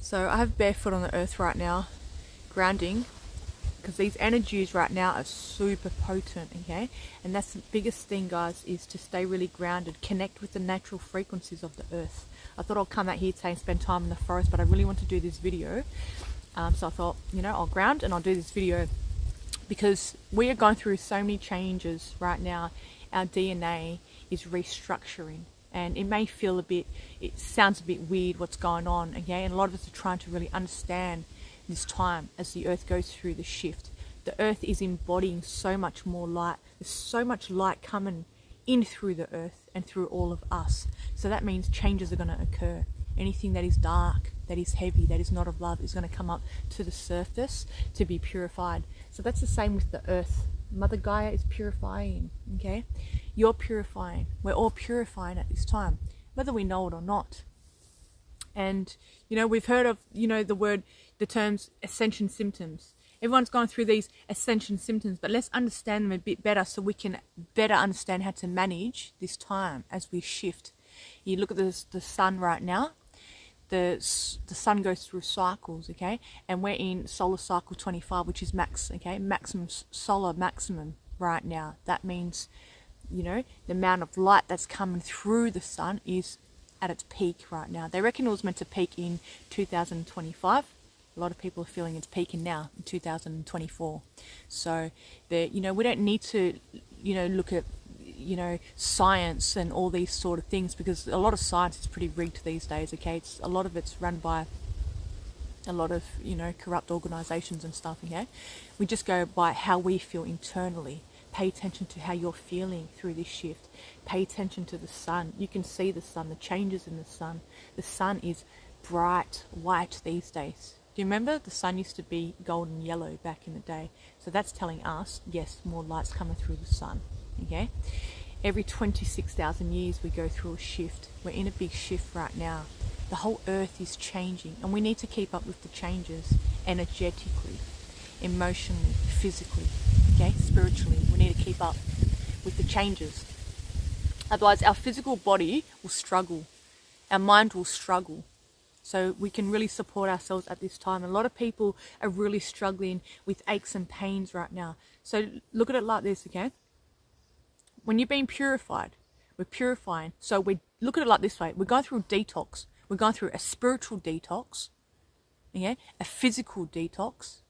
So I have barefoot on the earth right now, grounding, because these energies right now are super potent, okay? And that's the biggest thing, guys, is to stay really grounded, connect with the natural frequencies of the earth. I thought I'll come out here today and spend time in the forest, but I really want to do this video. Um, so I thought, you know, I'll ground and I'll do this video because we are going through so many changes right now. Our DNA is restructuring and it may feel a bit, it sounds a bit weird what's going on, okay? And a lot of us are trying to really understand this time as the earth goes through the shift. The earth is embodying so much more light. There's so much light coming in through the earth and through all of us. So that means changes are going to occur. Anything that is dark, that is heavy, that is not of love is going to come up to the surface to be purified. So that's the same with the earth. Mother Gaia is purifying, okay? You're purifying. We're all purifying at this time, whether we know it or not. And, you know, we've heard of, you know, the word, the terms ascension symptoms. Everyone's gone through these ascension symptoms, but let's understand them a bit better so we can better understand how to manage this time as we shift. You look at the, the sun right now, the the sun goes through cycles, okay, and we're in solar cycle 25, which is max, okay, maximum solar maximum right now. That means, you know, the amount of light that's coming through the sun is at its peak right now. They reckon it was meant to peak in 2025. A lot of people are feeling it's peaking now in 2024. So, the you know, we don't need to, you know, look at you know science and all these sort of things because a lot of science is pretty rigged these days okay? It's a lot of it's run by a lot of you know corrupt organizations and stuff okay? We just go by how we feel internally. Pay attention to how you're feeling through this shift. Pay attention to the sun. You can see the sun the changes in the sun. The sun is bright white these days. Do you remember? The sun used to be golden yellow back in the day. So that's telling us yes more light's coming through the sun okay every 26,000 years we go through a shift. We're in a big shift right now. The whole earth is changing and we need to keep up with the changes energetically emotionally physically okay? Spiritually we need to keep up with the changes. Otherwise our physical body will struggle. Our mind will struggle. So we can really support ourselves at this time. A lot of people are really struggling with aches and pains right now. So look at it like this, okay? When you're being purified, we're purifying. So we look at it like this way: we're going through detox. We're going through a spiritual detox, okay, a physical detox,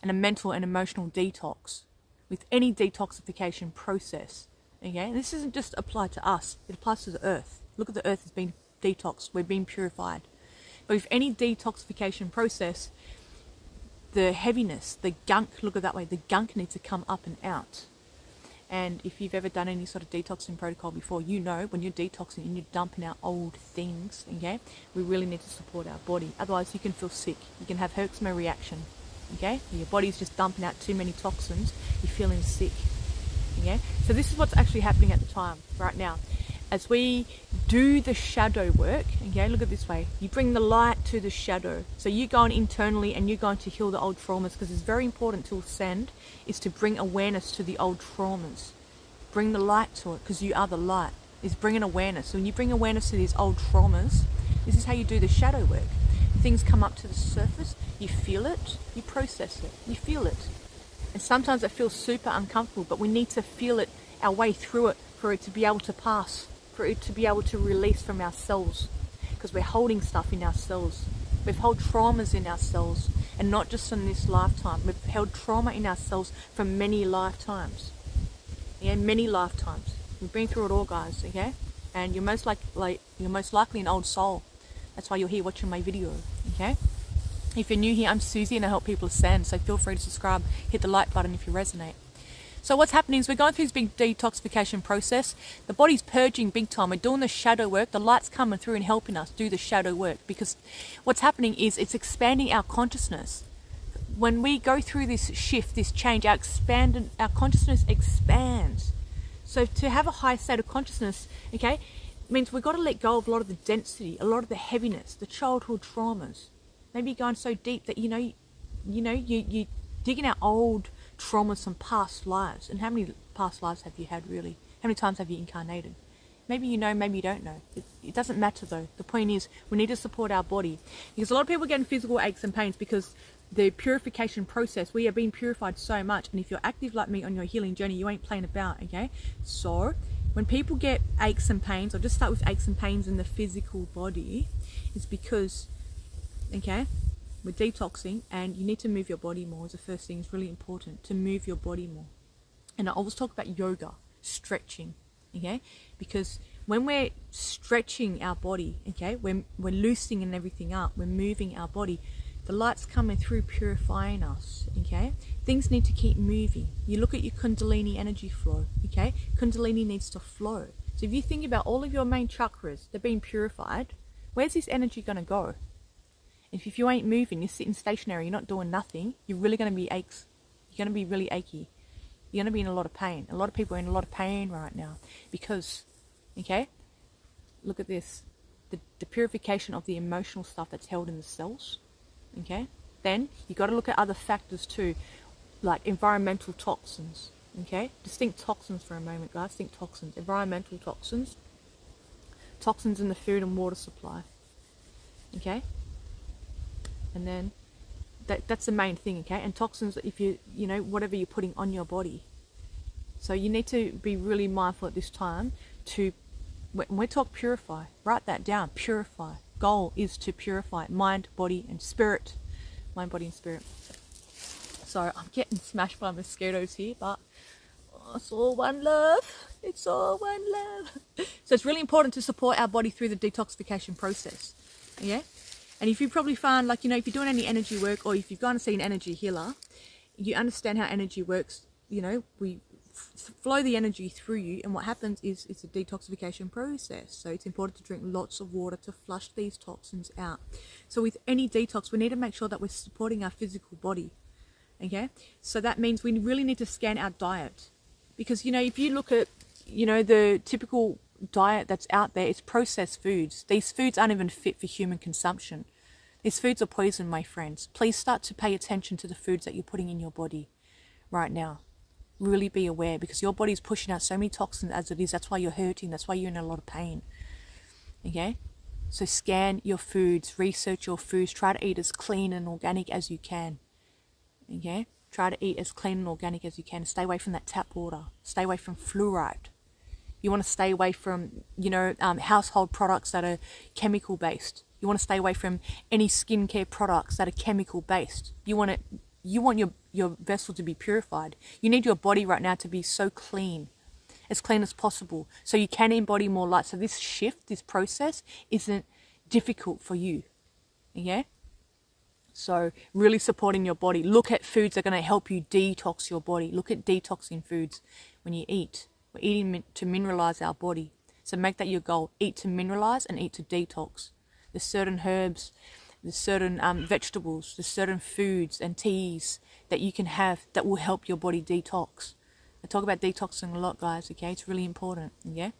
and a mental and emotional detox. With any detoxification process, okay, this isn't just applied to us; it applies to the earth. Look at the earth has been detoxed. We're being purified. But with any detoxification process, the heaviness, the gunk, look at that way, the gunk needs to come up and out. And if you've ever done any sort of detoxing protocol before, you know when you're detoxing and you're dumping out old things, okay, we really need to support our body. Otherwise, you can feel sick. You can have Herxheimer reaction, okay? Your body's just dumping out too many toxins. You're feeling sick, okay? So this is what's actually happening at the time, right now. As we do the shadow work, okay, look at this way. You bring the light to the shadow. So you're going internally and you're going to heal the old traumas because it's very important to ascend is to bring awareness to the old traumas. Bring the light to it because you are the light. Is bringing awareness. So when you bring awareness to these old traumas, this is how you do the shadow work. Things come up to the surface, you feel it, you process it, you feel it. And sometimes it feels super uncomfortable, but we need to feel it our way through it for it to be able to pass to be able to release from ourselves because we're holding stuff in ourselves. We've held traumas in ourselves and not just in this lifetime. We've held trauma in ourselves for many lifetimes. Yeah, many lifetimes. We've been through it all, guys, okay? And you're most like, like you're most likely an old soul. That's why you're here watching my video, okay? If you're new here, I'm Susie and I help people ascend, so feel free to subscribe, hit the like button if you resonate. So what's happening is we're going through this big detoxification process. The body's purging big time. We're doing the shadow work. The light's coming through and helping us do the shadow work because what's happening is it's expanding our consciousness. When we go through this shift, this change, our expand, our consciousness expands. So to have a high state of consciousness, okay, means we've got to let go of a lot of the density, a lot of the heaviness, the childhood traumas. Maybe going so deep that you know, you know, you you digging out old traumas from past lives. And how many past lives have you had really? How many times have you incarnated? Maybe you know, maybe you don't know. It, it doesn't matter though. The point is, we need to support our body because a lot of people are getting physical aches and pains because the purification process, we are being purified so much. And if you're active like me on your healing journey, you ain't playing about, okay? So, when people get aches and pains, I'll just start with aches and pains in the physical body, it's because, okay, we're detoxing and you need to move your body more. Is the first thing. It's really important to move your body more. And I always talk about yoga, stretching, okay? Because when we're stretching our body, okay, when we're loosening everything up, we're moving our body, the light's coming through purifying us, okay? Things need to keep moving. You look at your Kundalini energy flow, okay? Kundalini needs to flow. So if you think about all of your main chakras, they're being purified, where's this energy going to go? If, if you ain't moving, you're sitting stationary, you're not doing nothing, you're really going to be aches. You're going to be really achy. You're going to be in a lot of pain. A lot of people are in a lot of pain right now because, okay, look at this. The, the purification of the emotional stuff that's held in the cells, okay? Then you've got to look at other factors too, like environmental toxins, okay? Think toxins for a moment, guys. Think toxins. Environmental toxins. Toxins in the food and water supply, okay? And then that, that's the main thing, okay? And toxins, if you, you know, whatever you're putting on your body. So you need to be really mindful at this time to, when we talk purify, write that down, purify. Goal is to purify mind, body, and spirit. Mind, body, and spirit. So I'm getting smashed by mosquitoes here, but oh, it's all one love. It's all one love. So it's really important to support our body through the detoxification process. Yeah? And if you probably find, like, you know, if you're doing any energy work or if you've gone to seen an energy healer, you understand how energy works. You know, we flow the energy through you, and what happens is it's a detoxification process. So it's important to drink lots of water to flush these toxins out. So with any detox, we need to make sure that we're supporting our physical body. Okay, so that means we really need to scan our diet because you know if you look at you know the typical diet that's out there is processed foods. These foods aren't even fit for human consumption. These foods are poison, my friends. Please start to pay attention to the foods that you're putting in your body right now. Really be aware because your body's pushing out so many toxins as it is. That's why you're hurting. That's why you're in a lot of pain. Okay? So scan your foods, research your foods, try to eat as clean and organic as you can. Okay? Try to eat as clean and organic as you can. Stay away from that tap water. Stay away from fluoride. You want to stay away from, you know, um, household products that are chemical based. You want to stay away from any skincare products that are chemical based. You want it, you want your, your vessel to be purified. You need your body right now to be so clean, as clean as possible, so you can embody more light. So this shift, this process, isn't difficult for you. Yeah. So really supporting your body. Look at foods that are going to help you detox your body. Look at detoxing foods when you eat. We're eating to mineralize our body. So make that your goal. Eat to mineralize and eat to detox. There's certain herbs, there's certain um, vegetables, there's certain foods and teas that you can have that will help your body detox. I talk about detoxing a lot, guys, okay? It's really important, yeah?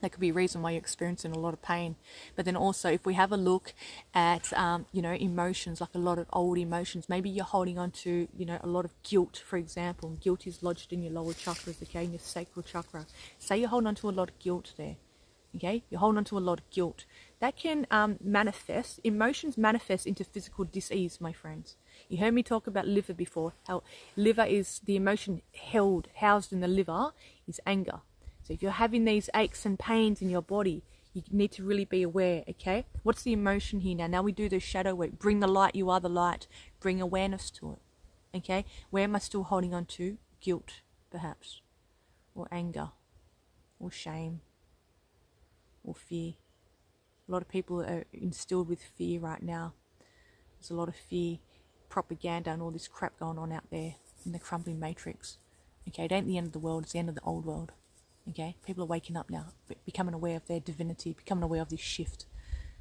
That could be a reason why you're experiencing a lot of pain. But then also, if we have a look at, um, you know, emotions, like a lot of old emotions, maybe you're holding on to, you know, a lot of guilt, for example. and Guilt is lodged in your lower chakras, okay, in your sacral chakra. Say you're holding on to a lot of guilt there, okay? You're holding on to a lot of guilt. That can um, manifest, emotions manifest into physical disease, my friends. You heard me talk about liver before, how liver is the emotion held, housed in the liver is anger so if you're having these aches and pains in your body, you need to really be aware, okay? What's the emotion here now? Now we do the shadow work. Bring the light, you are the light. Bring awareness to it, okay? Where am I still holding on to? Guilt, perhaps, or anger, or shame, or fear. A lot of people are instilled with fear right now. There's a lot of fear, propaganda, and all this crap going on out there in the crumbling matrix. Okay, it ain't the end of the world, it's the end of the old world. Okay, people are waking up now, becoming aware of their divinity, becoming aware of this shift.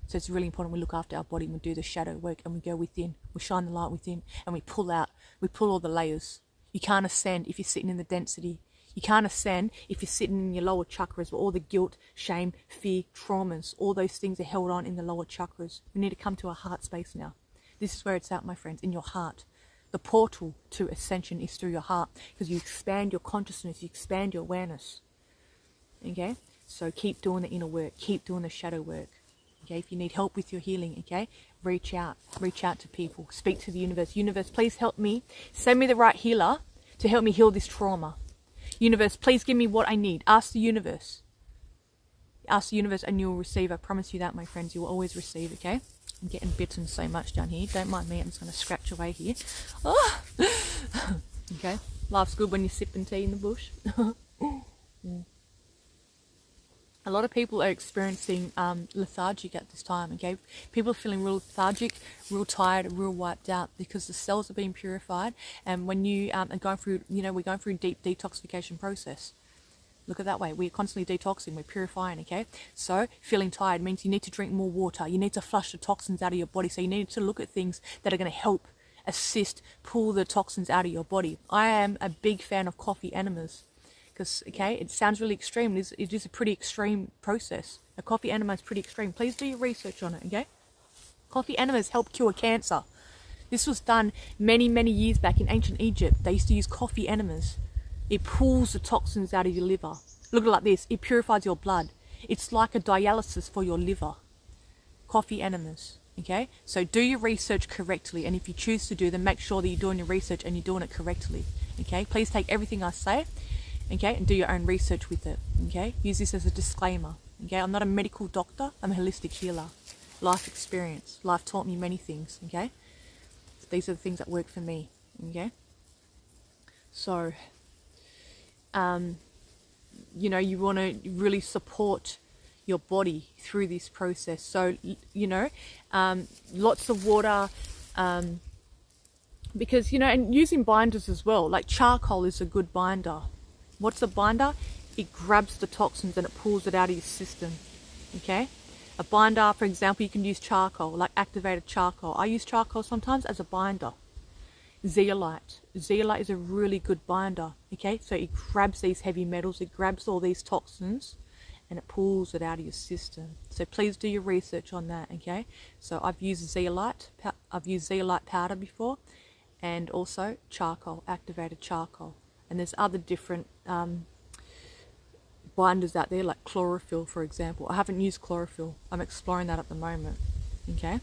So it's really important we look after our body and we do the shadow work and we go within, we shine the light within and we pull out, we pull all the layers. You can't ascend if you're sitting in the density. You can't ascend if you're sitting in your lower chakras where all the guilt, shame, fear, traumas, all those things are held on in the lower chakras. We need to come to our heart space now. This is where it's at, my friends, in your heart. The portal to ascension is through your heart because you expand your consciousness, you expand your awareness. Okay? So keep doing the inner work, keep doing the shadow work. Okay, if you need help with your healing, okay, reach out, reach out to people, speak to the universe. Universe, please help me. Send me the right healer to help me heal this trauma. Universe, please give me what I need. Ask the universe. Ask the universe and you'll receive. I promise you that, my friends. You will always receive, okay? I'm getting bitten so much down here. Don't mind me. I'm just going to scratch away here. Oh. okay. Life's good when you're sipping tea in the bush. yeah a lot of people are experiencing um, lethargic at this time. Okay, people are feeling real lethargic, real tired, real wiped out because the cells are being purified. And when you um, are going through, you know, we're going through a deep detoxification process. Look at that way. We're constantly detoxing. We're purifying. Okay, so feeling tired means you need to drink more water. You need to flush the toxins out of your body. So you need to look at things that are going to help assist pull the toxins out of your body. I am a big fan of coffee enemas because okay it sounds really extreme. It is, it is a pretty extreme process. A coffee enema is pretty extreme. Please do your research on it okay? Coffee enemas help cure cancer. This was done many many years back in ancient egypt. They used to use coffee enemas. It pulls the toxins out of your liver. Look at like this. It purifies your blood. It's like a dialysis for your liver. Coffee enemas okay? So do your research correctly and if you choose to do them make sure that you're doing your research and you're doing it correctly okay? Please take everything i say okay, and do your own research with it, okay? Use this as a disclaimer, okay? I'm not a medical doctor, I'm a holistic healer. Life experience. Life taught me many things, okay? These are the things that work for me, okay? So, um, you know, you want to really support your body through this process. So, you know, um, lots of water, um, because, you know, and using binders as well, like charcoal is a good binder, What's a binder? It grabs the toxins and it pulls it out of your system. Okay? A binder, for example, you can use charcoal, like activated charcoal. I use charcoal sometimes as a binder. Zeolite. Zeolite is a really good binder. Okay? So it grabs these heavy metals, it grabs all these toxins and it pulls it out of your system. So please do your research on that, okay? So I've used zeolite, I've used zeolite powder before, and also charcoal, activated charcoal and there's other different um, binders out there like chlorophyll for example. I haven't used chlorophyll. I'm exploring that at the moment okay?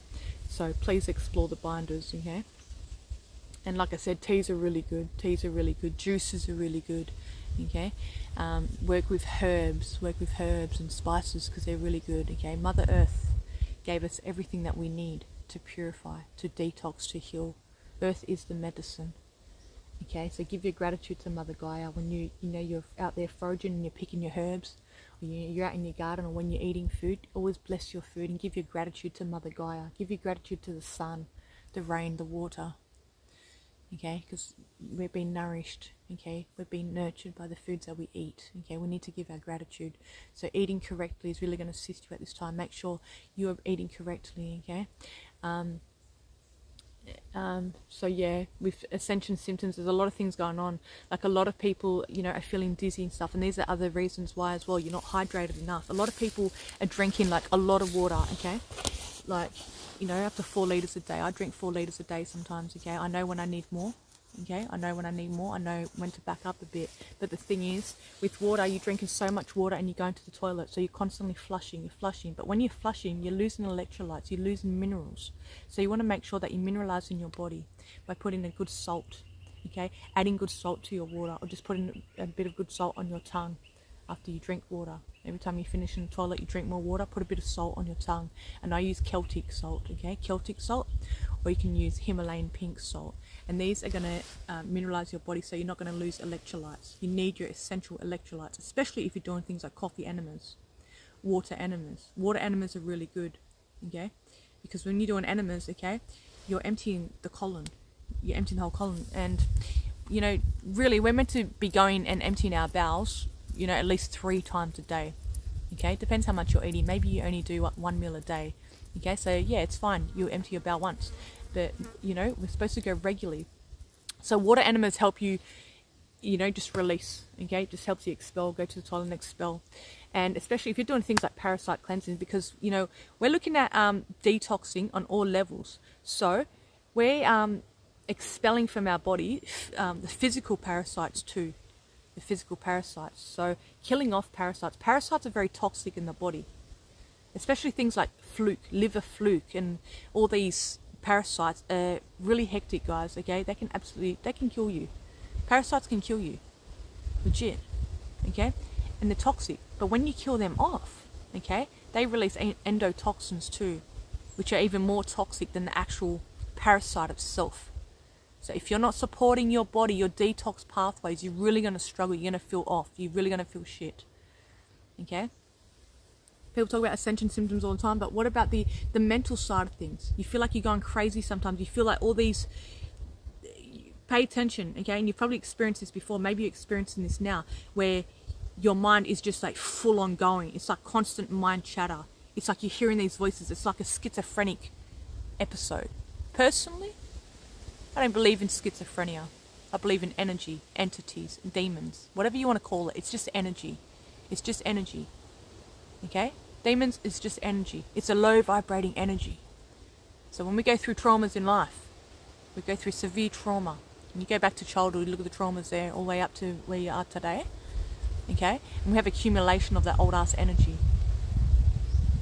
So please explore the binders okay? And like I said teas are really good. Teas are really good. Juices are really good okay? Um, work with herbs. Work with herbs and spices because they're really good okay? Mother Earth gave us everything that we need to purify to detox to heal. Earth is the medicine Okay, so give your gratitude to Mother Gaia when you you know you're out there foraging and you're picking your herbs, or you're out in your garden, or when you're eating food. Always bless your food and give your gratitude to Mother Gaia. Give your gratitude to the sun, the rain, the water. Okay, because we're being nourished. Okay, we're being nurtured by the foods that we eat. Okay, we need to give our gratitude. So eating correctly is really going to assist you at this time. Make sure you are eating correctly. Okay. Um, um, so yeah, with ascension symptoms, there's a lot of things going on. Like a lot of people, you know, are feeling dizzy and stuff, and these are other reasons why as well. You're not hydrated enough. A lot of people are drinking like a lot of water. Okay, like you know, up to four liters a day. I drink four liters a day sometimes. Okay, I know when I need more. Okay, I know when I need more, I know when to back up a bit. But the thing is, with water, you're drinking so much water and you're going to the toilet, so you're constantly flushing, you're flushing. But when you're flushing, you're losing electrolytes, you're losing minerals. So you want to make sure that you mineralize in your body by putting a good salt, okay, adding good salt to your water, or just putting a bit of good salt on your tongue after you drink water. Every time you finish in the toilet, you drink more water, put a bit of salt on your tongue. And I use Celtic salt, okay? Celtic salt, or you can use Himalayan pink salt and these are going to uh, mineralize your body so you're not going to lose electrolytes. You need your essential electrolytes, especially if you're doing things like coffee enemas, water enemas. Water enemas are really good, okay? Because when you're doing enemas, okay, you're emptying the colon, you're emptying the whole colon, and you know, really, we're meant to be going and emptying our bowels, you know, at least three times a day. Okay, depends how much you're eating. Maybe you only do one meal a day. Okay, so yeah, it's fine. You empty your bowel once. But you know we're supposed to go regularly. So water enemas help you you know just release okay? It just helps you expel go to the toilet and expel. And especially if you're doing things like parasite cleansing because you know we're looking at um, detoxing on all levels. So we're um, expelling from our body um, the physical parasites too. The physical parasites. So killing off parasites. Parasites are very toxic in the body, especially things like fluke, liver fluke, and all these parasites are really hectic, guys. Okay, they can absolutely they can kill you. Parasites can kill you, legit. Okay, and they're toxic. But when you kill them off, okay, they release endotoxins too, which are even more toxic than the actual parasite itself. So if you're not supporting your body, your detox pathways, you're really going to struggle. You're going to feel off. You're really going to feel shit. Okay? People talk about ascension symptoms all the time, but what about the, the mental side of things? You feel like you're going crazy sometimes. You feel like all these. Pay attention, okay? And you've probably experienced this before. Maybe you're experiencing this now, where your mind is just like full on going. It's like constant mind chatter. It's like you're hearing these voices. It's like a schizophrenic episode. Personally, I don't believe in schizophrenia. I believe in energy, entities, demons, whatever you want to call it. It's just energy. It's just energy. Okay? Demons is just energy. It's a low vibrating energy. So when we go through traumas in life, we go through severe trauma. And you go back to childhood, you look at the traumas there, all the way up to where you are today. Okay? And we have accumulation of that old ass energy.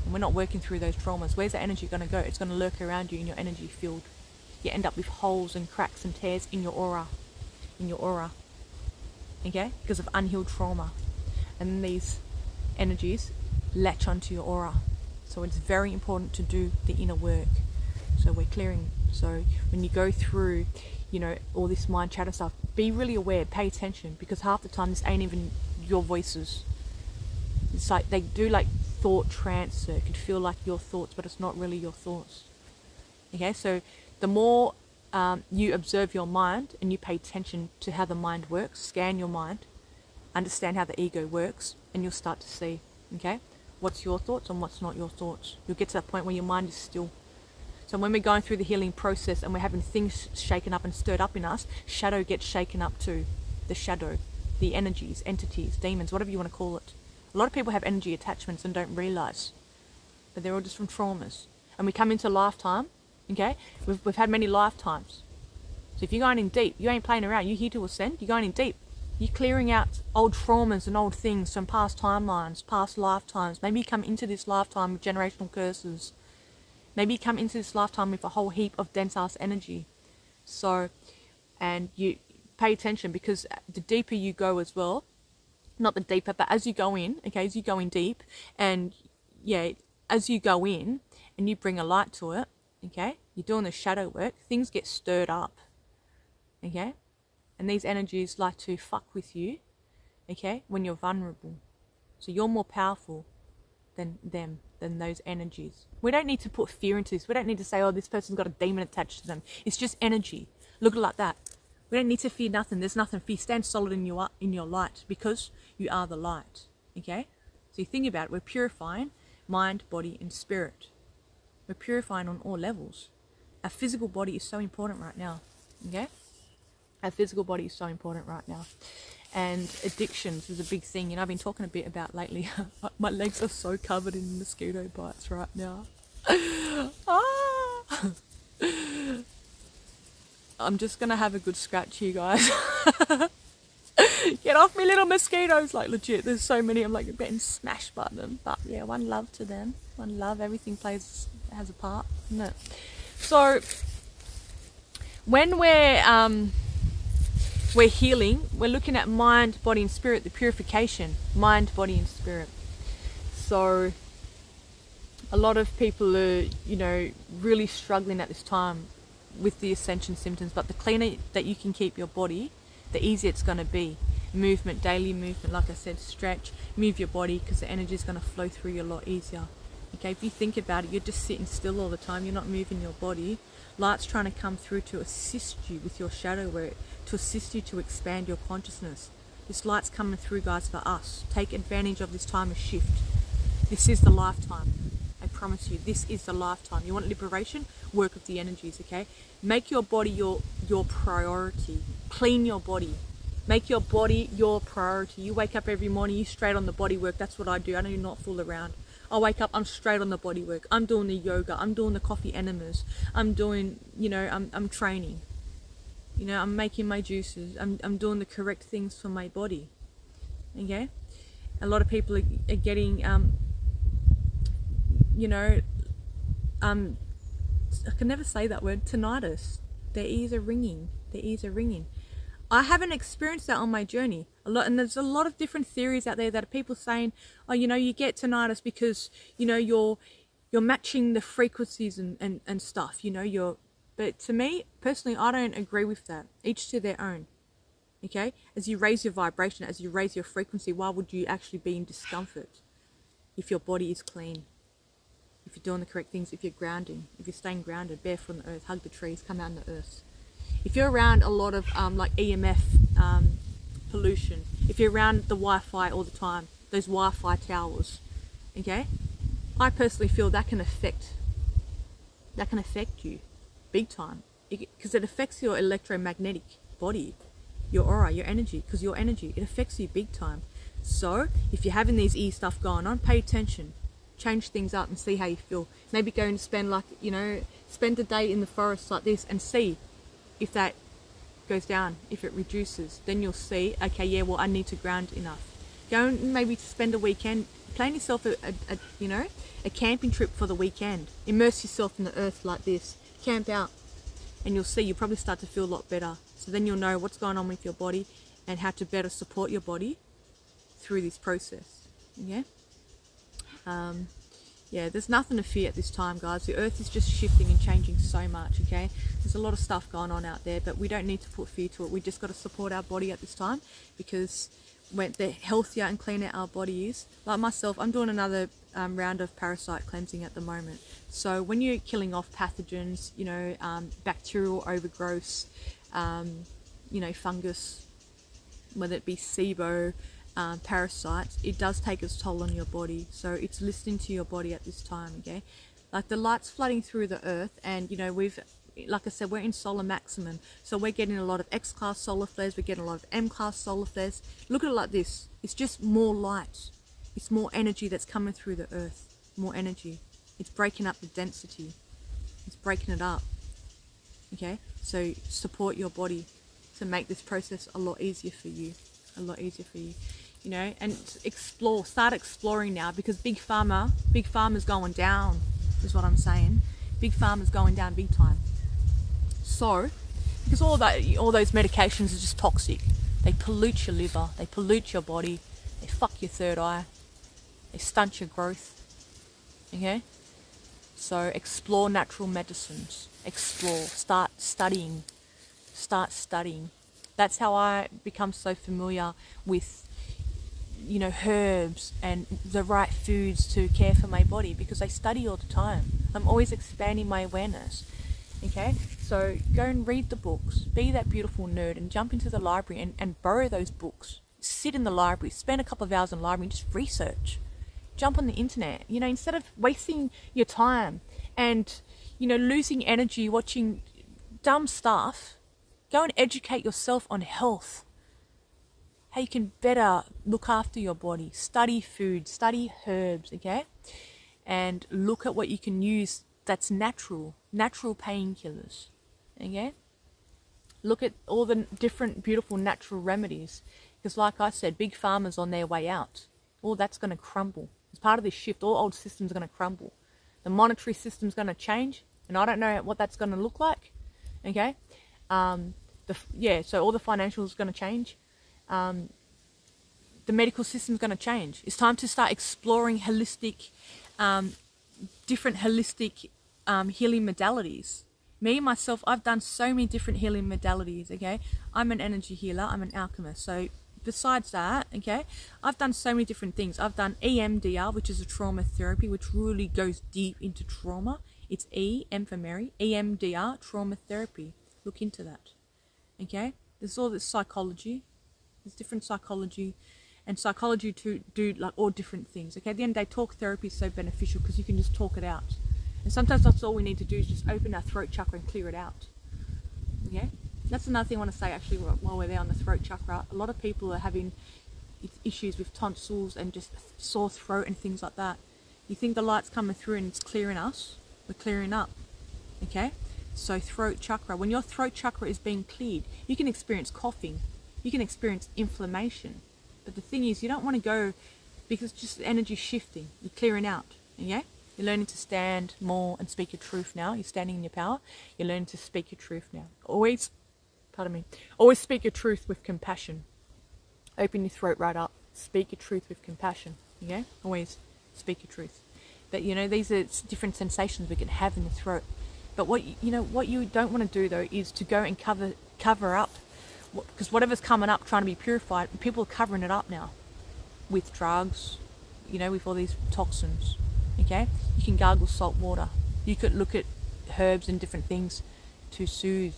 And we're not working through those traumas. Where's that energy going to go? It's going to lurk around you in your energy field you end up with holes and cracks and tears in your aura, in your aura, okay, because of unhealed trauma. And these energies latch onto your aura. So it's very important to do the inner work. So we're clearing. So when you go through, you know, all this mind chatter stuff, be really aware, pay attention, because half the time this ain't even your voices. It's like they do like thought transfer. It could feel like your thoughts, but it's not really your thoughts. Okay, so the more um, you observe your mind and you pay attention to how the mind works, scan your mind, understand how the ego works, and you'll start to see, okay, what's your thoughts and what's not your thoughts. You'll get to that point where your mind is still. So when we're going through the healing process and we're having things shaken up and stirred up in us, shadow gets shaken up too. The shadow, the energies, entities, demons, whatever you want to call it. A lot of people have energy attachments and don't realize, but they're all just from traumas. And we come into lifetime Okay? We've, we've had many lifetimes. So if you're going in deep, you ain't playing around. You're here to ascend. You're going in deep. You're clearing out old traumas and old things from past timelines, past lifetimes. Maybe you come into this lifetime with generational curses. Maybe you come into this lifetime with a whole heap of dense ass energy. So, and you pay attention because the deeper you go as well, not the deeper, but as you go in, okay, as you go in deep, and yeah, as you go in and you bring a light to it, okay? You're doing the shadow work, things get stirred up, okay? And these energies like to fuck with you, okay, when you're vulnerable. So you're more powerful than them, than those energies. We don't need to put fear into this. We don't need to say, oh, this person's got a demon attached to them. It's just energy. Look at it like that. We don't need to fear nothing. There's nothing fear. Stand solid in your in your light because you are the light. Okay? So you think about it, we're purifying mind, body, and spirit. We're purifying on all levels. Our physical body is so important right now. Okay? Our physical body is so important right now. And addictions is a big thing. You know, I've been talking a bit about lately. My legs are so covered in mosquito bites right now. ah! I'm just gonna have a good scratch here, guys. Get off me, little mosquitoes! Like legit, there's so many. I'm like getting smashed by them. But yeah, one love to them. One love. Everything plays has a part, no. So when we're um, we're healing, we're looking at mind, body, and spirit, the purification, mind, body, and spirit. So a lot of people are, you know, really struggling at this time with the ascension symptoms. But the cleaner that you can keep your body, the easier it's going to be. Movement, daily movement, like I said, stretch, move your body because the energy is going to flow through you a lot easier. Okay, if you think about it, you're just sitting still all the time, you're not moving your body. Light's trying to come through to assist you with your shadow work, to assist you to expand your consciousness. This light's coming through, guys, for us. Take advantage of this time of shift. This is the lifetime. I promise you, this is the lifetime. You want liberation? Work with the energies, okay? Make your body your your priority. Clean your body. Make your body your priority. You wake up every morning, you straight on the body work. That's what I do. I do not fool around. I wake up, I'm straight on the body work. I'm doing the yoga. I'm doing the coffee enemas. I'm doing, you know, I'm, I'm training. You know, I'm making my juices. I'm, I'm doing the correct things for my body. Okay, a lot of people are, are getting, um, you know, um, I can never say that word, tinnitus. Their ears are ringing. Their ears are ringing. I haven't experienced that on my journey. A lot, and there's a lot of different theories out there that are people saying, oh, you know, you get tinnitus because you know you're you're matching the frequencies and, and, and stuff. You know, you're. But to me personally, I don't agree with that. Each to their own. Okay, as you raise your vibration, as you raise your frequency, why would you actually be in discomfort if your body is clean? If you're doing the correct things, if you're grounding, if you're staying grounded, barefoot on the earth, hug the trees, come out in the earth if you're around a lot of um, like EMF um, pollution, if you're around the Wi-Fi all the time, those Wi-Fi towers, okay, I personally feel that can affect that can affect you big time because it, it affects your electromagnetic body, your aura, your energy, because your energy it affects you big time. So if you're having these e stuff going on, pay attention, change things up and see how you feel. Maybe go and spend like you know spend a day in the forest like this and see if that goes down, if it reduces, then you'll see, okay, yeah, well, I need to ground enough. Go and maybe spend a weekend, plan yourself a, a, a, you know, a camping trip for the weekend. Immerse yourself in the earth like this. Camp out, and you'll see you'll probably start to feel a lot better. So then you'll know what's going on with your body and how to better support your body through this process. Yeah. Um, yeah, there's nothing to fear at this time, guys. The earth is just shifting and changing so much, okay? There's a lot of stuff going on out there, but we don't need to put fear to it. We just got to support our body at this time because when the healthier and cleaner our body is, like myself, I'm doing another um, round of parasite cleansing at the moment. So when you're killing off pathogens, you know, um, bacterial overgrowth, um, you know, fungus, whether it be SIBO, um, parasites, it does take its toll on your body. So it's listening to your body at this time, okay? Like the light's flooding through the earth, and you know, we've, like I said, we're in solar maximum. So we're getting a lot of X class solar flares, we're getting a lot of M class solar flares. Look at it like this it's just more light, it's more energy that's coming through the earth, more energy. It's breaking up the density, it's breaking it up, okay? So support your body to make this process a lot easier for you, a lot easier for you you know, and explore, start exploring now because big pharma, big pharma's going down, is what I'm saying. Big pharma's going down big time. So, because all that, all those medications are just toxic. They pollute your liver, they pollute your body, they fuck your third eye, they stunt your growth. Okay, so explore natural medicines. Explore, start studying, start studying. That's how I become so familiar with you know, herbs and the right foods to care for my body because I study all the time. I'm always expanding my awareness. Okay, so go and read the books, be that beautiful nerd, and jump into the library and, and borrow those books. Sit in the library, spend a couple of hours in the library, and just research. Jump on the internet. You know, instead of wasting your time and, you know, losing energy watching dumb stuff, go and educate yourself on health how you can better look after your body, study food, study herbs, okay? And look at what you can use that's natural, natural painkillers, okay? Look at all the different beautiful natural remedies because like I said, big pharma's on their way out. All that's going to crumble. As part of this shift, all old systems are going to crumble. The monetary system's going to change, and I don't know what that's going to look like. Okay, um, the yeah, so all the financials is going to change um, the medical system is going to change. It's time to start exploring holistic, um, different holistic um, healing modalities. Me, myself, I've done so many different healing modalities, okay? I'm an energy healer, I'm an alchemist. So, besides that, okay, I've done so many different things. I've done EMDR, which is a trauma therapy, which really goes deep into trauma. It's E, M for Mary, EMDR, trauma therapy. Look into that, okay? There's all this psychology, there's different psychology and psychology to do like all different things. Okay, at the end of the day, talk therapy is so beneficial because you can just talk it out. And sometimes that's all we need to do is just open our throat chakra and clear it out. Okay, that's another thing I want to say actually while we're there on the throat chakra. A lot of people are having issues with tonsils and just sore throat and things like that. You think the light's coming through and it's clearing us? We're clearing up. Okay, so throat chakra. When your throat chakra is being cleared, you can experience coughing, you can experience inflammation. But the thing is, you don't want to go because it's just energy shifting. You're clearing out. yeah? You're learning to stand more and speak your truth now. You're standing in your power. You're learning to speak your truth now. Always, pardon me, always speak your truth with compassion. Open your throat right up. Speak your truth with compassion. Okay? Always speak your truth. But you know, these are different sensations we can have in the throat. But what you know, what you don't want to do though is to go and cover cover up, because whatever's coming up trying to be purified, people are covering it up now, with drugs, you know, with all these toxins. Okay, you can gargle salt water. You could look at herbs and different things to soothe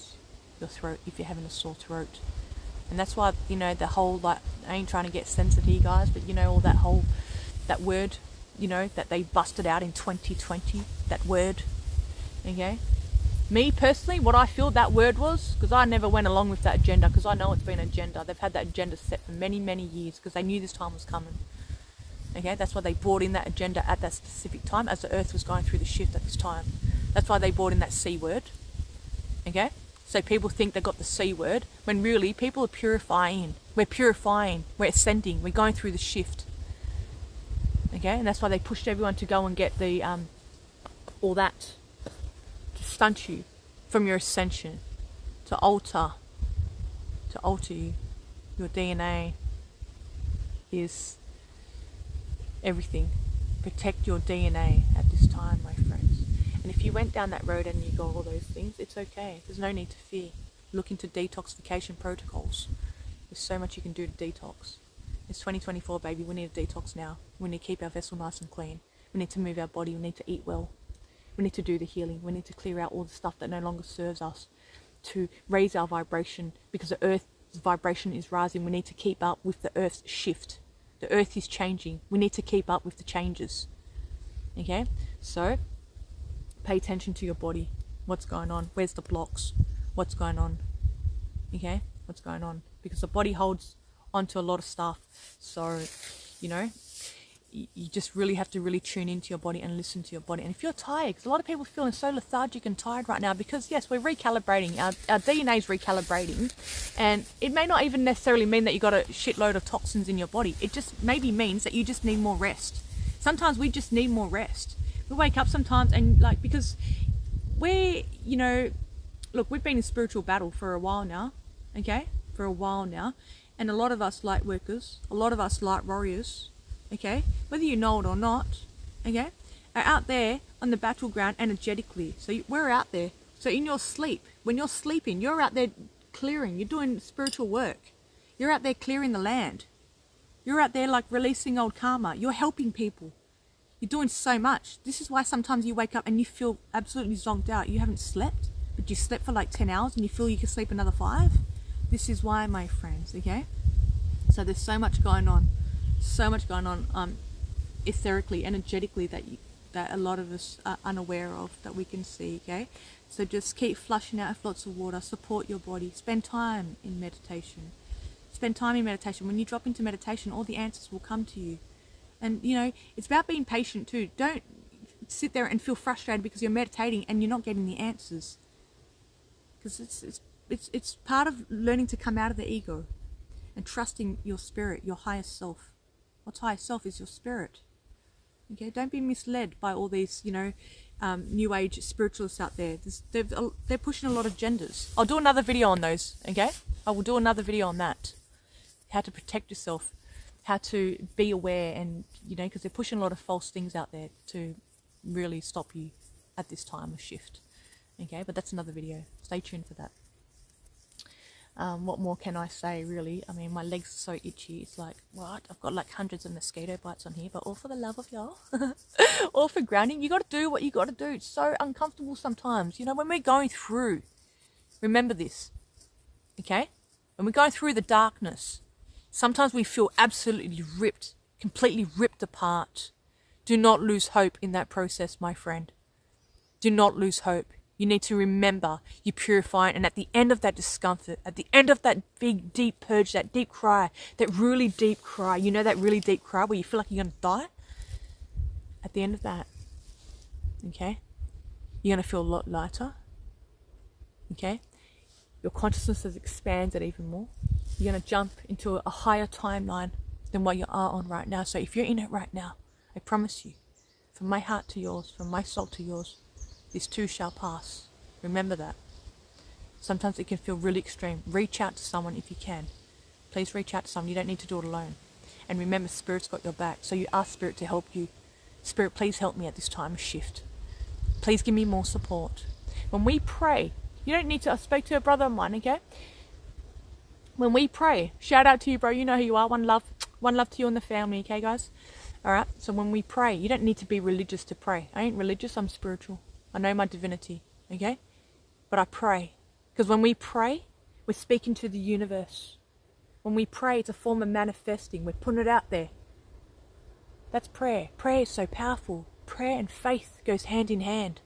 your throat if you're having a sore throat. And that's why you know the whole like I ain't trying to get sensitive, guys, but you know all that whole that word, you know that they busted out in 2020. That word, okay. Me personally, what I feel that word was, because I never went along with that agenda, because I know it's been an agenda. They've had that agenda set for many, many years, because they knew this time was coming. Okay, that's why they brought in that agenda at that specific time, as the Earth was going through the shift at this time. That's why they brought in that C word. Okay, so people think they got the C word, when really people are purifying. We're purifying. We're ascending. We're going through the shift. Okay, and that's why they pushed everyone to go and get the um, all that stunt you from your ascension, to alter, to alter you. Your DNA is everything. Protect your DNA at this time, my friends. And if you went down that road and you got all those things, it's okay. There's no need to fear. Look into detoxification protocols. There's so much you can do to detox. It's 2024, baby. We need a detox now. We need to keep our vessel nice and clean. We need to move our body. We need to eat well. We need to do the healing. We need to clear out all the stuff that no longer serves us to raise our vibration because the earth's vibration is rising. We need to keep up with the earth's shift. The earth is changing. We need to keep up with the changes. Okay? So, pay attention to your body. What's going on? Where's the blocks? What's going on? Okay? What's going on? Because the body holds onto a lot of stuff. So, you know, you just really have to really tune into your body and listen to your body. And if you're tired, because a lot of people feeling so lethargic and tired right now, because yes, we're recalibrating, our, our DNA is recalibrating, and it may not even necessarily mean that you've got a shitload of toxins in your body. It just maybe means that you just need more rest. Sometimes we just need more rest. We wake up sometimes and like because we're you know, look, we've been in spiritual battle for a while now, okay, for a while now, and a lot of us light workers, a lot of us light warriors okay, whether you know it or not, okay, are out there on the battleground energetically. So you, we're out there. So in your sleep, when you're sleeping, you're out there clearing, you're doing spiritual work. You're out there clearing the land. You're out there like releasing old karma. You're helping people. You're doing so much. This is why sometimes you wake up and you feel absolutely zonked out. You haven't slept, but you slept for like 10 hours and you feel you can sleep another five. This is why, my friends, okay? So there's so much going on so much going on um, etherically, energetically that you, that a lot of us are unaware of that we can see. Okay, so just keep flushing out lots of water. Support your body. Spend time in meditation. Spend time in meditation. When you drop into meditation, all the answers will come to you. And you know, it's about being patient too. Don't sit there and feel frustrated because you're meditating and you're not getting the answers. Because it's, it's it's it's part of learning to come out of the ego and trusting your spirit, your highest self. What's higher self is your spirit. Okay, don't be misled by all these, you know, um, new age spiritualists out there. They're, they're pushing a lot of genders. I'll do another video on those. Okay, I will do another video on that. How to protect yourself, how to be aware, and you know, because they're pushing a lot of false things out there to really stop you at this time of shift. Okay, but that's another video. Stay tuned for that. Um, what more can I say, really? I mean, my legs are so itchy. It's like, what? I've got like hundreds of mosquito bites on here, but all for the love of y'all. all for grounding. You got to do what you got to do. It's so uncomfortable sometimes. You know, when we're going through, remember this, okay? When we're going through the darkness, sometimes we feel absolutely ripped, completely ripped apart. Do not lose hope in that process, my friend. Do not lose hope. You need to remember you purify it. And at the end of that discomfort, at the end of that big, deep purge, that deep cry, that really deep cry, you know that really deep cry where you feel like you're going to die? At the end of that, okay, you're going to feel a lot lighter. Okay? Your consciousness has expanded even more. You're going to jump into a higher timeline. than what you are on right now. So if you're in it right now, I promise you, from my heart to yours, from my soul to yours, this too shall pass. Remember that. Sometimes it can feel really extreme. Reach out to someone if you can. Please reach out to someone. You don't need to do it alone. And remember, Spirit's got your back. So you ask Spirit to help you. Spirit, please help me at this time shift. Please give me more support. When we pray, you don't need to. I spoke to a brother of mine, okay? When we pray, shout out to you, bro. You know who you are. One love. One love to you and the family, okay, guys? Alright? So when we pray, you don't need to be religious to pray. I ain't religious, I'm spiritual. I know my divinity, okay? But I pray. Because when we pray, we're speaking to the universe. When we pray, it's a form of manifesting. We're putting it out there. That's prayer. Prayer is so powerful. Prayer and faith goes hand in hand.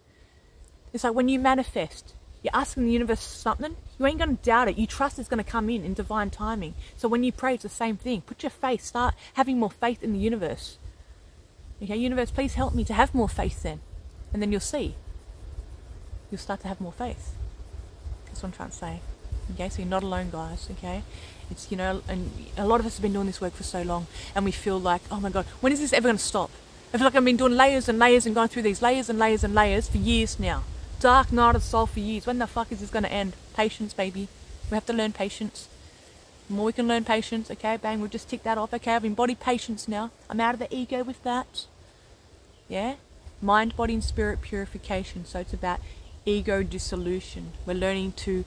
It's like when you manifest, you're asking the universe something, you ain't going to doubt it. You trust it's going to come in in divine timing. So when you pray, it's the same thing. Put your faith, start having more faith in the universe. Okay, universe, please help me to have more faith then. And then you'll see. You'll start to have more faith. That's what I'm trying to say. Okay, so you're not alone, guys. Okay, it's you know, and a lot of us have been doing this work for so long, and we feel like, oh my god, when is this ever going to stop? I feel like I've been doing layers and layers and going through these layers and layers and layers for years now. Dark night of the soul for years. When the fuck is this going to end? Patience, baby. We have to learn patience. The more we can learn patience, okay, bang, we'll just tick that off. Okay, I've embodied patience now. I'm out of the ego with that. Yeah? Mind, body, and spirit purification. So it's about ego dissolution. We're learning to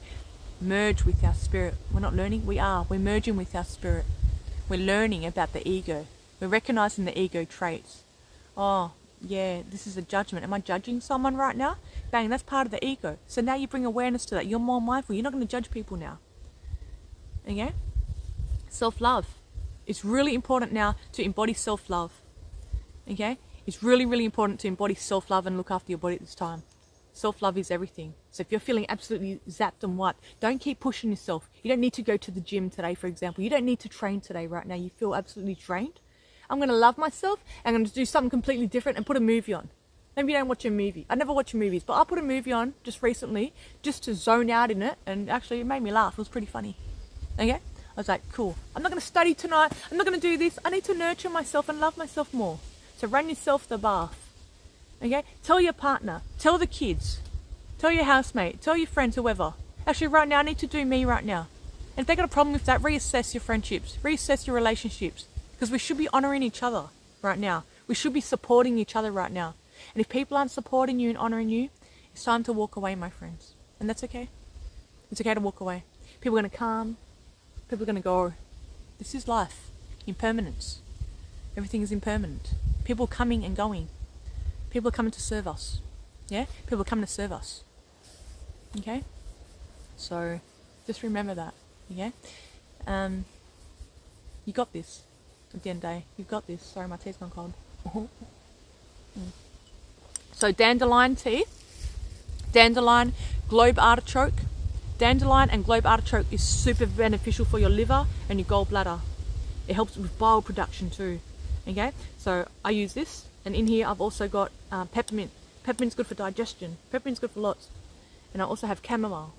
merge with our spirit. We're not learning, we are. We're merging with our spirit. We're learning about the ego. We're recognizing the ego traits. Oh, yeah, this is a judgment. Am I judging someone right now? Bang, that's part of the ego. So now you bring awareness to that. You're more mindful. You're not going to judge people now. Okay? Self love. It's really important now to embody self love. Okay? It's really, really important to embody self love and look after your body at this time. Self love is everything. So if you're feeling absolutely zapped and what, don't keep pushing yourself. You don't need to go to the gym today, for example. You don't need to train today, right now. You feel absolutely drained. I'm going to love myself. I'm going to do something completely different and put a movie on. Maybe you don't watch a movie. I never watch movies, but I put a movie on just recently just to zone out in it. And actually, it made me laugh. It was pretty funny. Okay? I was like, cool. I'm not going to study tonight. I'm not going to do this. I need to nurture myself and love myself more. So run yourself the bath. Okay? Tell your partner, tell the kids, tell your housemate, tell your friends, whoever. Actually, right now, I need to do me right now. And if they got a problem with that, reassess your friendships, reassess your relationships. Because we should be honoring each other right now. We should be supporting each other right now. And if people aren't supporting you and honoring you, it's time to walk away, my friends. And that's okay. It's okay to walk away. People are going to come, people are going to go. This is life, impermanence. Everything is impermanent. People coming and going. People are coming to serve us. Yeah? People are coming to serve us. Okay? So just remember that. Okay? Um, you got this. At the end of the day, you've got this. Sorry, my tea's gone cold. mm. So dandelion tea, dandelion, globe artichoke. Dandelion and globe artichoke is super beneficial for your liver and your gallbladder. It helps with bile production too. Okay, so I use this and in here I've also got uh, peppermint. Peppermint's good for digestion. Peppermint's good for lots. And I also have chamomile.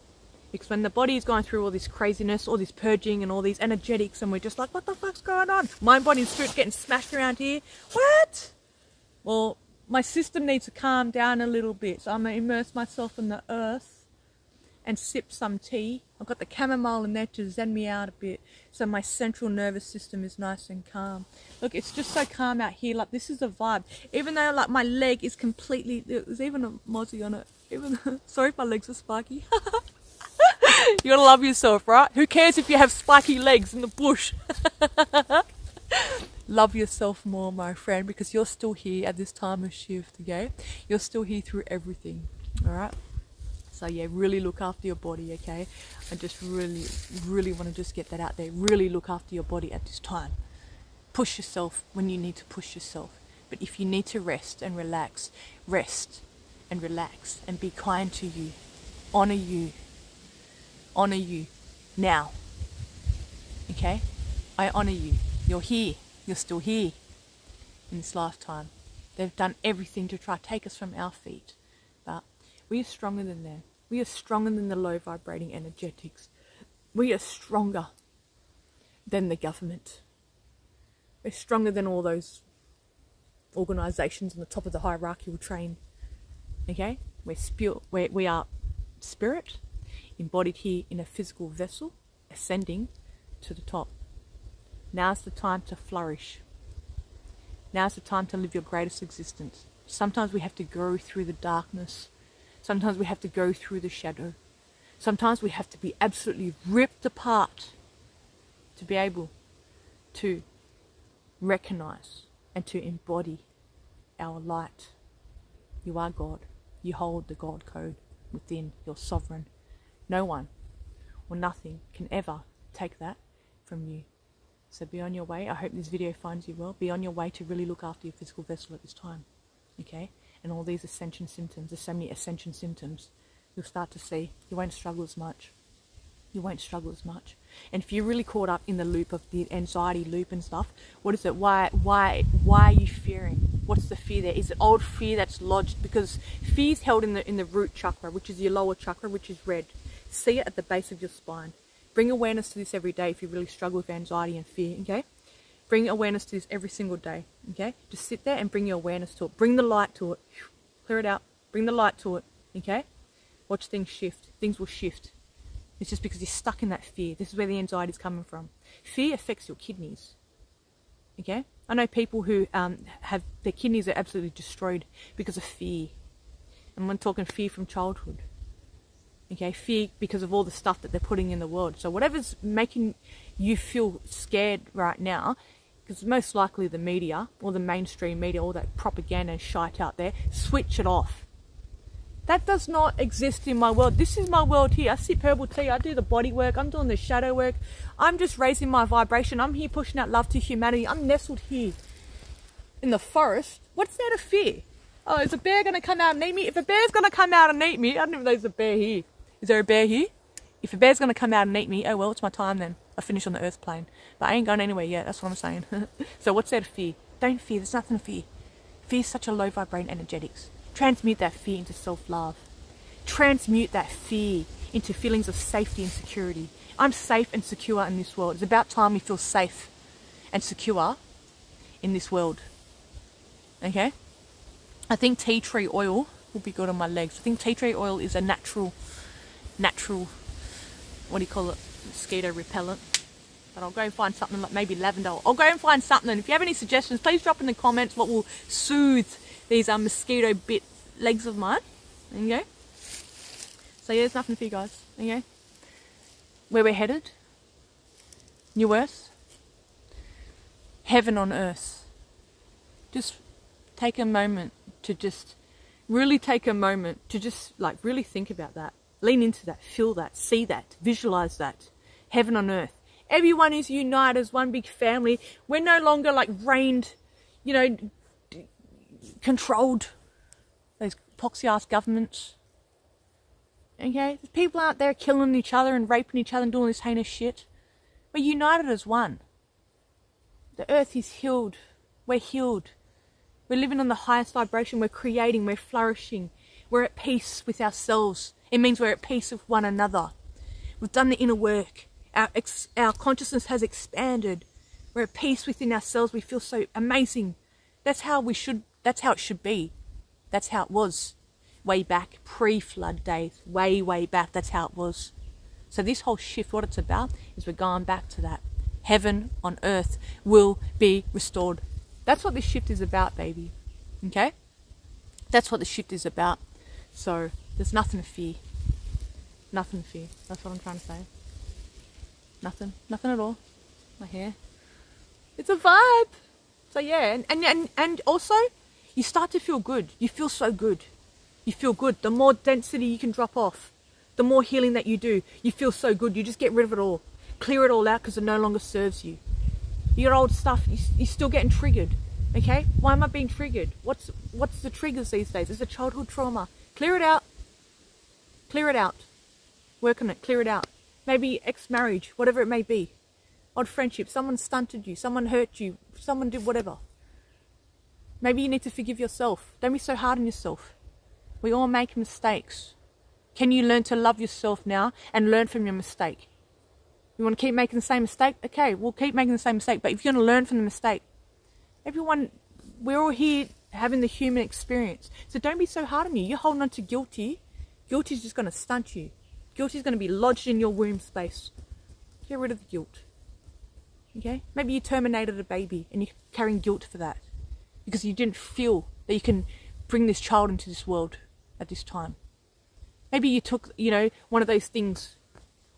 Because when the body is going through all this craziness, all this purging and all these energetics and we're just like, what the fuck's going on? Mind, body and spirit's getting smashed around here. What? Well, my system needs to calm down a little bit. So I'm going to immerse myself in the earth and sip some tea. I've got the chamomile in there to zen me out a bit so my central nervous system is nice and calm. Look, it's just so calm out here. Like, this is a vibe. Even though, like, my leg is completely... There's even a mozzie on it. Even Sorry if my legs are spiky. you gotta love yourself, right? Who cares if you have spiky legs in the bush? love yourself more, my friend, because you're still here at this time of shift, okay? You're still here through everything, alright? So yeah, really look after your body, okay? I just really, really want to just get that out there. Really look after your body at this time. Push yourself when you need to push yourself. But if you need to rest and relax, rest and relax and be kind to you. Honor you. Honor you now. Okay? I honor you. You're here. You're still here in this lifetime. They've done everything to try to take us from our feet. We are stronger than that. We are stronger than the low vibrating energetics. We are stronger than the government. We're stronger than all those organizations on the top of the hierarchical train. Okay? We're spirit, we're, we are spirit embodied here in a physical vessel, ascending to the top. Now's the time to flourish. Now's the time to live your greatest existence. Sometimes we have to go through the darkness. Sometimes we have to go through the shadow. Sometimes we have to be absolutely ripped apart to be able to recognize and to embody our light. You are God. You hold the God code within your sovereign. No one or nothing can ever take that from you. So be on your way. I hope this video finds you well. Be on your way to really look after your physical vessel at this time. Okay? And all these ascension symptoms, there's so many ascension symptoms, you'll start to see you won't struggle as much. You won't struggle as much. And if you're really caught up in the loop of the anxiety loop and stuff, what is it? Why why why are you fearing? What's the fear there? Is it old fear that's lodged? Because fear is held in the in the root chakra, which is your lower chakra, which is red. See it at the base of your spine. Bring awareness to this every day if you really struggle with anxiety and fear, okay? Bring awareness to this every single day, okay? Just sit there and bring your awareness to it. Bring the light to it. Clear it out. Bring the light to it, okay? Watch things shift. Things will shift. It's just because you're stuck in that fear. This is where the anxiety is coming from. Fear affects your kidneys, okay? I know people who um, have their kidneys are absolutely destroyed because of fear. And I'm talking fear from childhood okay fear because of all the stuff that they're putting in the world so whatever's making you feel scared right now because most likely the media or the mainstream media all that propaganda shite out there switch it off. That does not exist in my world. This is my world here. I sip herbal tea. I do the body work. I'm doing the shadow work. I'm just raising my vibration. I'm here pushing out love to humanity. I'm nestled here in the forest. What's there to fear? Oh, is a bear going to come out and eat me? If a bear's going to come out and eat me, I don't know if there's a bear here. Is there a bear here? If a bear's going to come out and eat me, oh well, it's my time then. I finish on the earth plane. But I ain't going anywhere yet, that's what I'm saying. so what's to fear? Don't fear, there's nothing to fear. Fear is such a low vibrating energetics. Transmute that fear into self-love. Transmute that fear into feelings of safety and security. I'm safe and secure in this world. It's about time we feel safe and secure in this world. Okay? I think tea tree oil will be good on my legs. I think tea tree oil is a natural natural, what do you call it, mosquito repellent. But I'll go and find something like maybe lavender. I'll go and find something. If you have any suggestions, please drop in the comments what will soothe these um, mosquito bit legs of mine. There you go. So yeah, there's nothing for you guys. Okay. Where we're headed. New Earth. Heaven on Earth. Just take a moment to just really take a moment to just like really think about that. Lean into that, feel that, see that, visualize that. Heaven on earth. Everyone is united as one big family. We're no longer like reined, you know, controlled. Those poxy ass governments. Okay? There's people out there killing each other and raping each other and doing this heinous shit. We're united as one. The earth is healed. We're healed. We're living on the highest vibration. We're creating. We're flourishing. We're at peace with ourselves. It means we're at peace with one another. We've done the inner work. Our, our consciousness has expanded. We're at peace within ourselves. We feel so amazing. That's how we should, that's how it should be. That's how it was way back, pre-flood days, way, way back. That's how it was. So this whole shift, what it's about, is we're going back to that. Heaven on earth will be restored. That's what this shift is about, baby. Okay? That's what the shift is about. So there's nothing to fear. Nothing to fear. That's what I'm trying to say. Nothing. Nothing at all. My hair. It's a vibe. So yeah, and, and and and also you start to feel good. You feel so good. You feel good. The more density you can drop off, the more healing that you do, you feel so good. You just get rid of it all. Clear it all out because it no longer serves you. Your old stuff, you're still getting triggered. Okay? Why am I being triggered? What's what's the triggers these days? Is a childhood trauma? Clear it out. Clear it out. Work on it. Clear it out. Maybe ex-marriage, whatever it may be. Odd friendship. Someone stunted you. Someone hurt you. Someone did whatever. Maybe you need to forgive yourself. Don't be so hard on yourself. We all make mistakes. Can you learn to love yourself now and learn from your mistake? You want to keep making the same mistake? Okay, we'll keep making the same mistake. But if you're going to learn from the mistake, Everyone, we're all here having the human experience. So don't be so hard on you. You're holding on to guilty. Guilty is just going to stunt you. Guilty is going to be lodged in your womb space. Get rid of the guilt. Okay? Maybe you terminated a baby and you're carrying guilt for that because you didn't feel that you can bring this child into this world at this time. Maybe you took, you know, one of those things,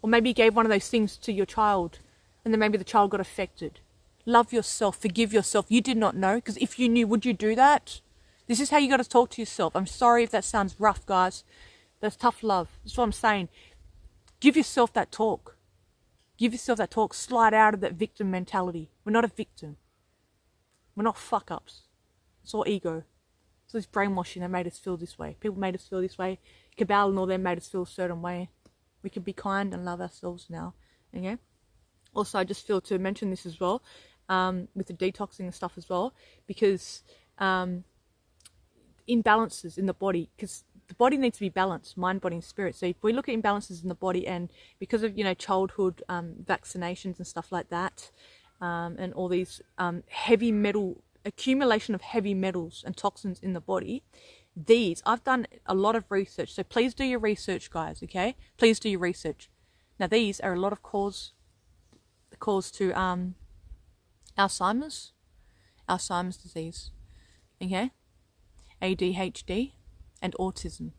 or maybe you gave one of those things to your child and then maybe the child got affected. Love yourself, forgive yourself. You did not know because if you knew, would you do that? This is how you got to talk to yourself. I'm sorry if that sounds rough, guys. That's tough love. That's what I'm saying. Give yourself that talk. Give yourself that talk. Slide out of that victim mentality. We're not a victim. We're not fuck ups. It's all ego. It's all this brainwashing that made us feel this way. People made us feel this way. Cabal and all them made us feel a certain way. We can be kind and love ourselves now. Okay? Also, I just feel to mention this as well, um, with the detoxing and stuff as well, because um, imbalances in the body, because the body needs to be balanced, mind, body, and spirit. So if we look at imbalances in the body, and because of you know childhood um, vaccinations and stuff like that, um, and all these um, heavy metal accumulation of heavy metals and toxins in the body, these I've done a lot of research. So please do your research, guys. Okay, please do your research. Now these are a lot of cause, cause to um, Alzheimer's, Alzheimer's disease. Okay, ADHD and autism.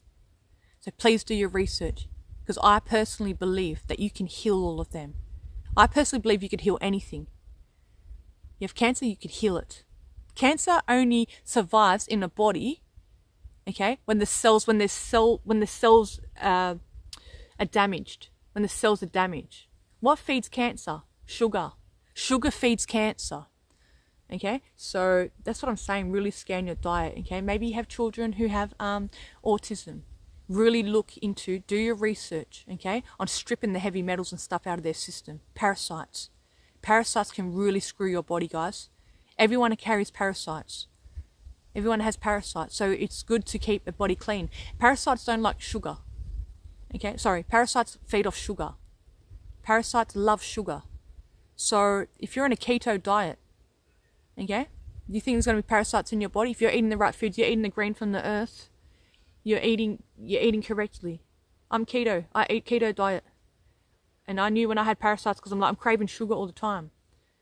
So please do your research because I personally believe that you can heal all of them. I personally believe you could heal anything. You have cancer, you could heal it. Cancer only survives in a body, okay, when the cells, when the cell, when the cells uh, are damaged, when the cells are damaged. What feeds cancer? Sugar. Sugar feeds cancer. Okay, so that's what I'm saying. Really scan your diet. Okay, maybe you have children who have um, autism. Really look into, do your research. Okay, on stripping the heavy metals and stuff out of their system. Parasites. Parasites can really screw your body, guys. Everyone carries parasites. Everyone has parasites, so it's good to keep the body clean. Parasites don't like sugar. Okay, sorry, parasites feed off sugar. Parasites love sugar. So if you're on a keto diet, Okay? You think there's going to be parasites in your body? If you're eating the right foods, you're eating the green from the earth, you're eating you're eating correctly. I'm keto. I eat keto diet. And I knew when I had parasites because I'm like I'm craving sugar all the time.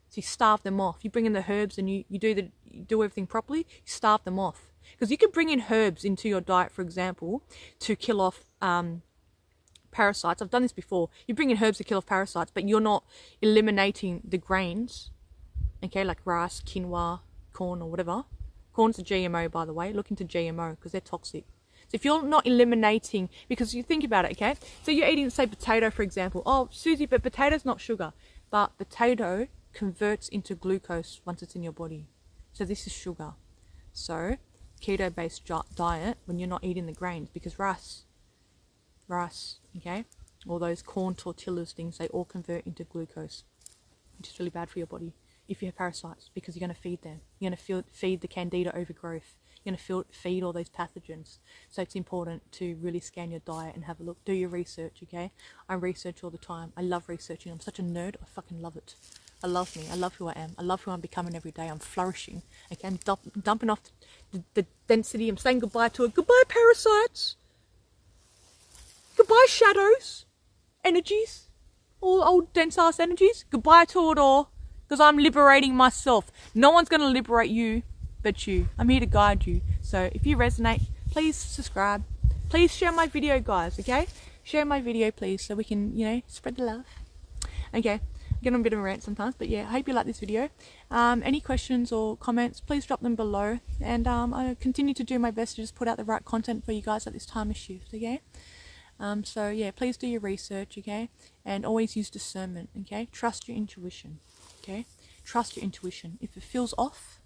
So you starve them off. You bring in the herbs and you, you do the you do everything properly, you starve them off. Because you can bring in herbs into your diet, for example, to kill off um, parasites. I've done this before. You bring in herbs to kill off parasites, but you're not eliminating the grains okay, like rice, quinoa, corn, or whatever. Corn's a GMO, by the way. Look into GMO because they're toxic. So if you're not eliminating, because you think about it, okay? So you're eating, say, potato, for example. Oh, Susie, but potato's not sugar. But potato converts into glucose once it's in your body. So this is sugar. So keto-based diet when you're not eating the grains because rice, rice, okay, all those corn tortillas things, they all convert into glucose, which is really bad for your body if you have parasites because you're going to feed them. You're going to feed the candida overgrowth. You're going to feed all those pathogens. So it's important to really scan your diet and have a look. Do your research, okay? I research all the time. I love researching. I'm such a nerd. I fucking love it. I love me. I love who I am. I love who I'm becoming every day. I'm flourishing. Okay, I'm dump- dumping off the, the, the density. I'm saying goodbye to it. Goodbye, parasites. Goodbye, shadows. Energies. All old dense ass energies. Goodbye to it all because I'm liberating myself. No one's going to liberate you but you. I'm here to guide you. So if you resonate, please subscribe. Please share my video, guys, okay? Share my video, please, so we can, you know, spread the love. Okay, I get on a bit of a rant sometimes, but yeah, I hope you like this video. Um, any questions or comments, please drop them below. And um, I continue to do my best to just put out the right content for you guys at this time of shift, okay? Um, so yeah, please do your research, okay? And always use discernment, okay? Trust your intuition. Okay? Trust your intuition. If it feels off,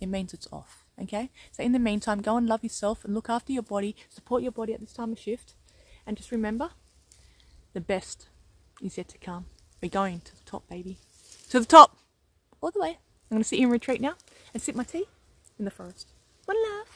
it means it's off. Okay? So in the meantime, go and love yourself and look after your body, support your body at this time of shift. And just remember, the best is yet to come. We're going to the top, baby. To the top! All the way. I'm going to sit here and retreat now and sip my tea in the forest. One love.